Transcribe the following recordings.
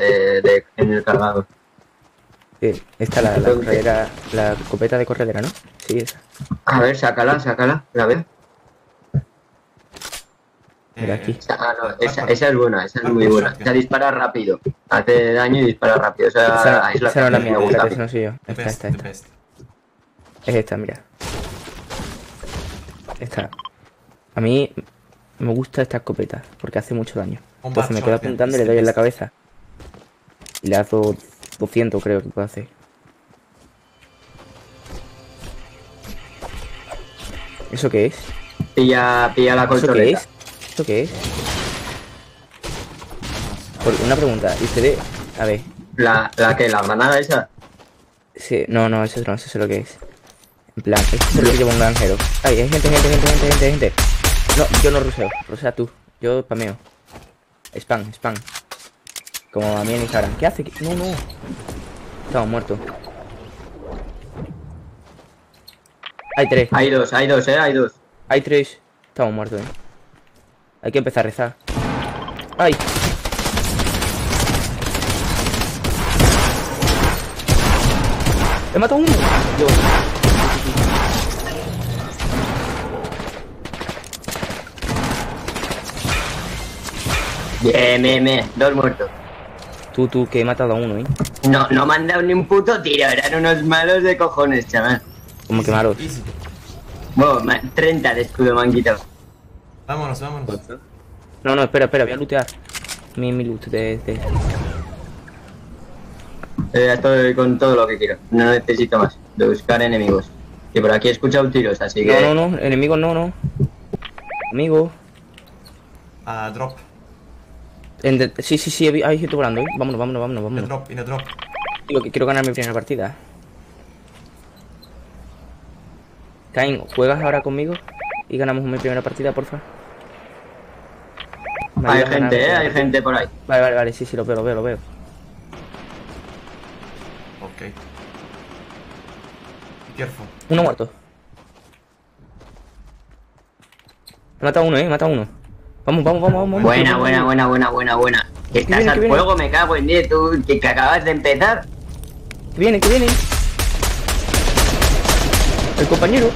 eh, de, en el cargador. Sí, esta la, la corredera, la escopeta de corredera, ¿no? Sí, esa. A ver, sácala, sácala, la veo. Mira aquí. Esa, ah, no, esa, esa es buena, esa es muy buena. O sea, dispara rápido. Hace daño y dispara rápido. O sea, Esa, es la esa no es la mía, no soy yo. Esta, esta. Es esta, mira. Esta. A mí me gusta esta escopeta porque hace mucho daño. Entonces me quedo apuntando y le doy en la cabeza. Y le hago 200 creo que puedo hacer. ¿Eso qué es? Pilla, pilla la ¿Eso qué colchoneta. es? ¿Eso qué es? Por- una pregunta. ¿Y ustedes? A ver. La, la que, la granada esa. Sí, no, no, eso no, eso sé lo que es. En plan, esto es lo que lleva un granjero. Ay, hay gente, gente, gente, gente, gente, gente. No, yo no ruseo, rusea tú. Yo spameo. Spam, spam. Como a mí en Instagram. ¿Qué hace? ¿Qué- No, no. Estamos muertos. Hay tres. Hay dos, hay dos, eh, hay dos. Hay tres. Estamos muertos, eh. Hay que empezar a rezar. ¡Ay! ¡He matado uno! Dios. Bien, bien, bien. Dos muertos. Tú, tú, que he matado a uno, ¿eh? No, no me han dado ni un puto tiro. Eran unos malos de cojones, chaval. Como que malos. Bueno, ma- 30 de escudo me han quitado. Vámonos, vámonos. No, no, espera, espera, voy a lootear. Mi, mi loot de, de... Eh, ya estoy con todo lo que quiero. No necesito más. De buscar enemigos. Y por aquí he escuchado tiros, así que. No, no, no, enemigos no, no. Amigo. Ah, drop. En de- Sí, sí, sí, hay gente volando, ¿eh? Vámonos, vámonos, vámonos, In vámonos. drop, in drop. Lo que quiero ganar mi primera partida. Cain, ¿juegas ahora conmigo? Y ganamos mi primera partida, porfa. Hay gente, eh, hay gente por ahí. Vale, vale, vale, sí, sí, lo veo, lo veo, lo veo. Ok. Careful. Uno muerto. He matado a uno, eh, he matado a uno. Vamos, vamos, vamos, vamos. Buena, buena, buena, buena, buena, buena. Que estás viene, al fuego, me cago en 10, tú, que, que acabas de empezar. Que viene, que viene. El compañero.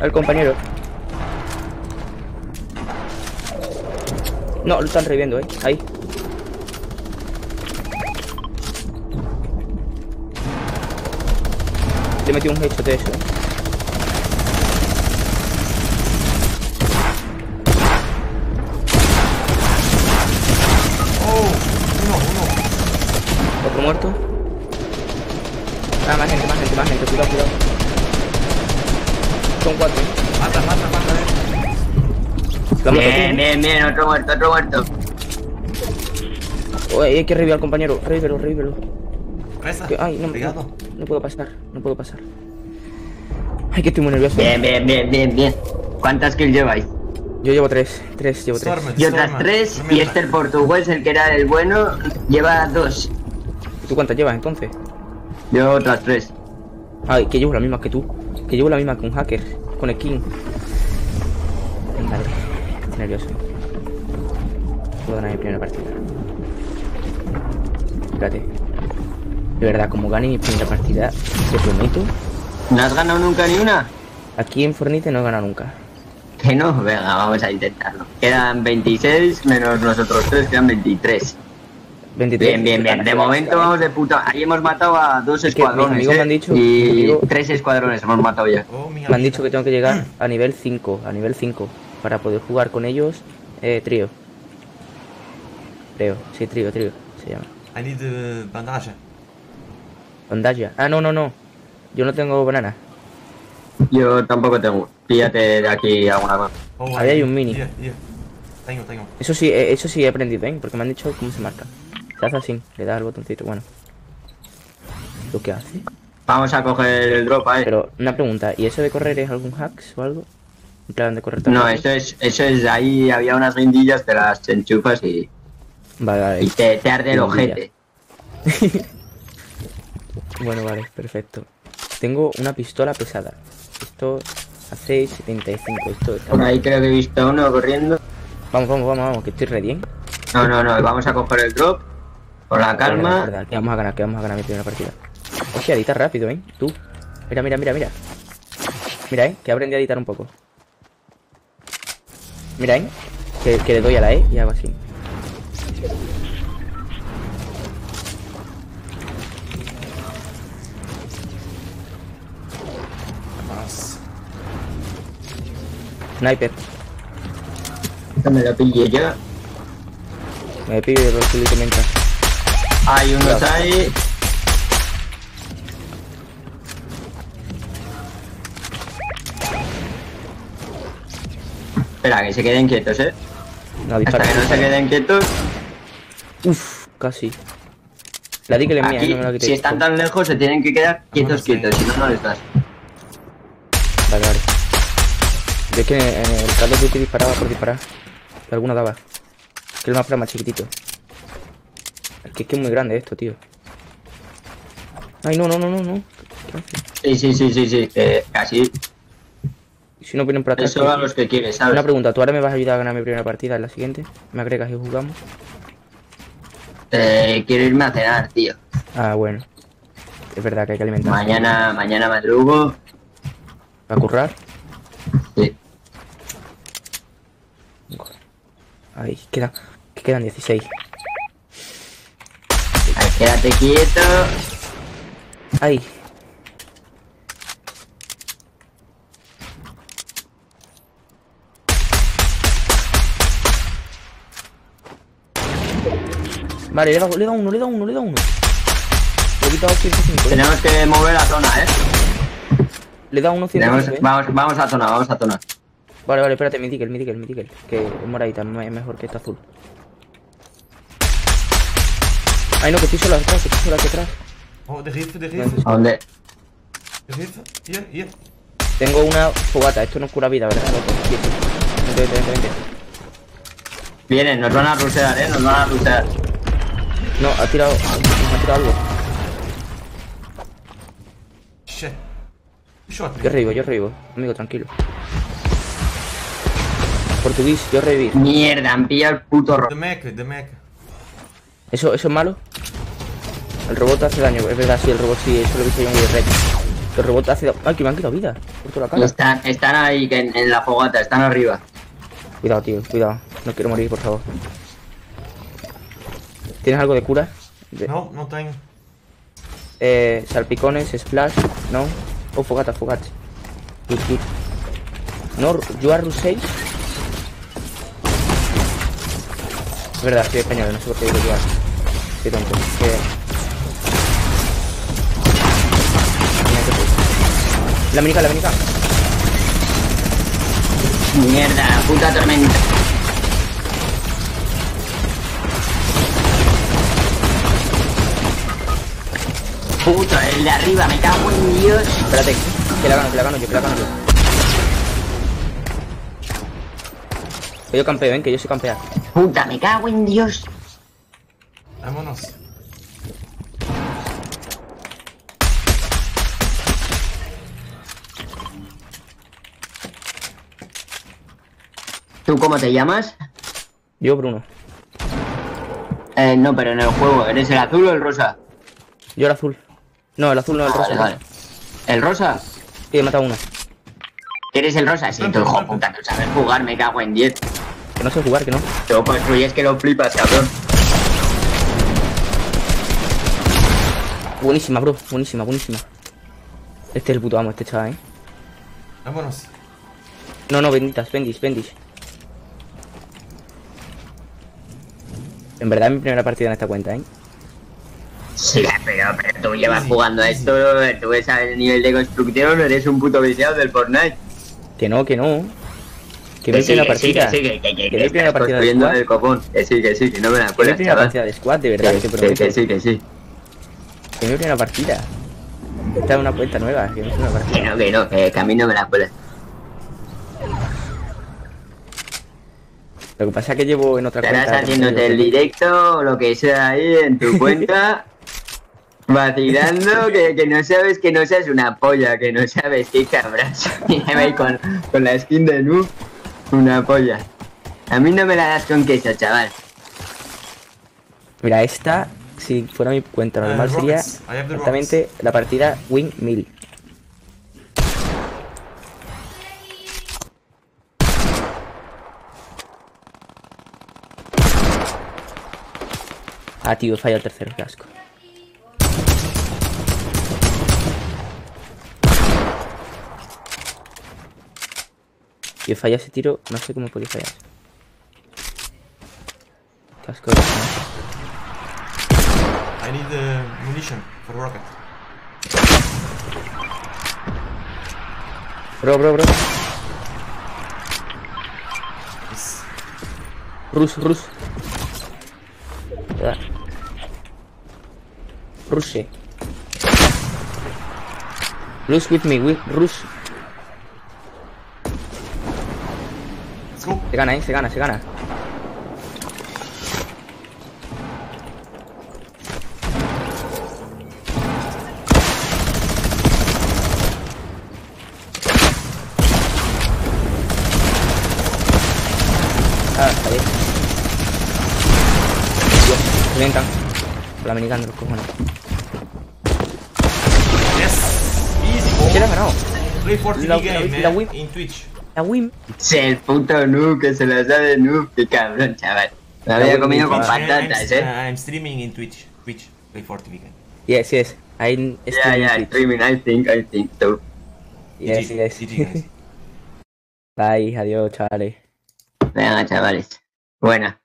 El compañero. No, lo están reviendo, eh. Ahí. Metí un headshot de eso. Oh, uno, uno. Otro muerto. Ah, más gente, más gente, más gente. Cuidado, cuidado. Son cuatro. Mata, mata, mata. eh. Bien, bien, bien, otro muerto, otro muerto. Oye, hay que revivir al compañero. Revívelo, revívelo. Reza. Ay, no, no, Cuidado. no puedo pasar. No puedo pasar. Ay, que estoy muy nervioso. Bien, bien, bien, bien, bien. ¿Cuántas kills lleváis? Yo llevo tres. Tres, llevo tres. Storm, Yo otras Storm. tres y este el portugués, el que era el bueno, lleva dos. ¿Y tú cuántas llevas entonces? Yo otras tres. Ay, que llevo la misma que tú. Que llevo la misma que un hacker. Con skin. Vale. Estoy nervioso. Puedo ganar mi primera partida. Espérate. De verdad, como gane mi primera partida, te prometo. ¿No has ganado nunca ni una? Aquí en Fornite no he ganado nunca. Que no, venga, vamos a intentarlo. Quedan 26 menos nosotros tres, quedan 23. 23. Bien, bien, bien. De momento vamos de puta. Ahí hemos matado a dos Es que mis escuadrones. amigos ¿eh? me han dicho- Y amigo- tres escuadrones hemos matado ya. Oh, Me han dicho que tengo que llegar a nivel 5. A nivel 5. Para poder jugar con ellos. Eh, trío. Creo. Sí, trío, trío. Se llama. I need uh, bandage. Ah, no, no, no. Yo no tengo banana. Yo tampoco tengo. Píllate de aquí alguna cosa. Oh, Ahí hay un mini. Here, here. Tengo, tengo. Eso sí, eh, eso sí he aprendido, ¿eh? Porque me han dicho cómo se marca. Se hace así, le das al botoncito, bueno. ¿Lo que hace? Vamos a coger el drop ahí. Pero, una pregunta, ¿y eso de correr es algún hacks o algo? En plan de correr tan No, eso es, eso es, ahí había unas guindillas, te las enchufas y, Vale, vale. y te, te arde el ojete. Bueno, vale, perfecto. Tengo una pistola pesada. Esto 6, 75. Esto está Por ahí creo que he visto a uno corriendo. Vamos, vamos, vamos, vamos, que estoy ready, ¿eh? No, no, no, vamos a coger el drop. Con la calma. que vamos a ganar, que vamos a ganar mi primera partida. Hostia, edita rápido, ¿eh? Tú. Mira, mira, mira, mira. Mira, ¿eh? Que aprendí a editar un poco. Mira, ¿eh? Que, que le doy a la E y hago así. Sniper. Que me lo pillé yo. Me pide el chulito me entra. Hay unos Cuidado. ahí. Espera, que se queden quietos, eh. No, Hasta que no se queden quietos. Uf, casi. La di que le mía, Aquí, no me la quité. si están tan lejos, se tienen que quedar quietos, quietos. Si no, no les das. Vale, vale. Yo es que en el Call of Duty disparaba por disparar. Y alguna daba. Que el mapa era más chiquitito. Es que es que es muy grande esto, tío. Ay, no, no, no, no, no. Sí, sí, sí, sí, sí. Casi. Y Si no vienen por atrás. Eso a los que quieres, ¿sabes? Una pregunta, ¿tú ahora me vas a ayudar a ganar mi primera partida en la siguiente? ¿Me agregas y jugamos? Eh, quiero irme a cenar, tío. Ah, bueno. Es verdad que hay que alimentar. Mañana, mañana madrugo. ¿Para currar? Sí. Ahí, quedan, que quedan 16. Ahí, quédate quieto. Ahí. Vale, le dado, le dado uno, le dado uno, le dado uno. Le he quitado 105. ¿eh? Tenemos que mover la zona, eh. Le dado uno Tenemos- 105. ¿eh? vamos, vamos a zona, vamos a zona. Vale, vale, espérate, mi ticket, mi ticket, mi ticket. Que es moradita, es mejor que esta azul. Ay, no, que estoy solo atrás, que estoy solo aquí atrás. Oh, de rifle, de rifle. ¿A dónde? De. Tengo una fogata, esto no cura vida, ¿verdad? Vente, vente, vente, vente. Vienen, nos van a rusear, eh. Nos van a rusear. No, ha tirado. Ha tirado algo. Shit. Yo revivo, yo revivo. Amigo, tranquilo portugués, yo reviví. Mierda, han pillado el puto robot. De meca, de meca. ¿Eso, ¿Eso es malo? El robot hace daño, es verdad, sí, el robot sí, eso lo he visto yo en Red. El robot hace daño. ¡Ay, que me han quitado vida! Por la cara. Están, están ahí, en, la fogata, están arriba. Cuidado, tío, cuidado. No quiero morir, por favor. ¿Tienes algo de cura? No, no tengo. Eh, salpicones, splash, no. Oh, fogata, fogata. No, you are 6. Verdad, soy español, no sé por qué digo yo. Qué tonto. Qué. La minica, la minica. Mierda, puta tormenta. Puto, el de arriba, me cago en Dios. Espérate, que la gano, que la gano yo, que la gano yo. Que yo campeo, ¿eh? Que yo soy campear. Puta, me cago en Dios. Vámonos. ¿Tú cómo te llamas? Yo, Bruno. Eh, no, pero en el juego, ¿eres el azul o el rosa? Yo el azul. No, el azul no, el Ah, rosa. vale, vale. ¿El rosa? Sí, he matado a una. ¿Eres el rosa? Sí, tú, hijo puta, tú sabes jugar, me cago en 10. Que no sé jugar, que no. Tú construyes que lo flipas, cabrón. Buenísima, bro. Buenísima, buenísima. Este es el puto amo, este chaval, ¿eh? Vámonos. No, no, benditas, bendis, bendis. En verdad, mi primera partida en esta cuenta, ¿eh? Sí, pero, pero tú llevas jugando a esto, tú ves el nivel de construcción, eres un puto viciado del Fortnite. Que no, que no. Que mi sí, que sí, partida. que que, que, que, Que estás partida de squad. el copón. Que sí, que sí, que no me la Que cuelas, primera chaval. partida de squad, de verdad, Que, te que, que sí, que sí. Que mi primera partida. Esta es una cuenta nueva, que primera Que partida. no, que no, que, que a mí no me la cuelas. Lo que pasa es que llevo en otra Estarás cuenta. haciéndote el directo o lo que sea ahí en tu cuenta. Vacilando que, que no sabes que no seas una polla, que no sabes qué cabras. Ahí con, con la skin de noob, una polla. A mí no me la das con queso, chaval. Mira, esta, si fuera mi cuenta Ah, normal, sería exactamente la partida Win 1000. Ah, tío, falla el tercero, qué Tío, falla ese tiro, no sé cómo podía fallar. Qué asco. de. I need the munition for rocket. Bro, bro, bro. Yes. Rus, Rus. Da. Rusie. Rus with me, with Rus. Se gana, eh, se gana, se gana. Ah, está bien. Dios, la los cojones. Yes. Easy, ¿Quién ha bro. ganado? Play for La- game, la- la man. win. In Twitch. La. Sí, el puto noob que se lo sabe noob, qué cabrón, chaval. Me había comido con Twitch. I'm, patatas, uh, eh. I'm streaming in Twitch. Twitch. Play for TV game. Yes, yes. I Yeah, yeah, streaming, I think, I think so. Yes, yes. Bye, adiós, chavales. Venga, chavales. Buena.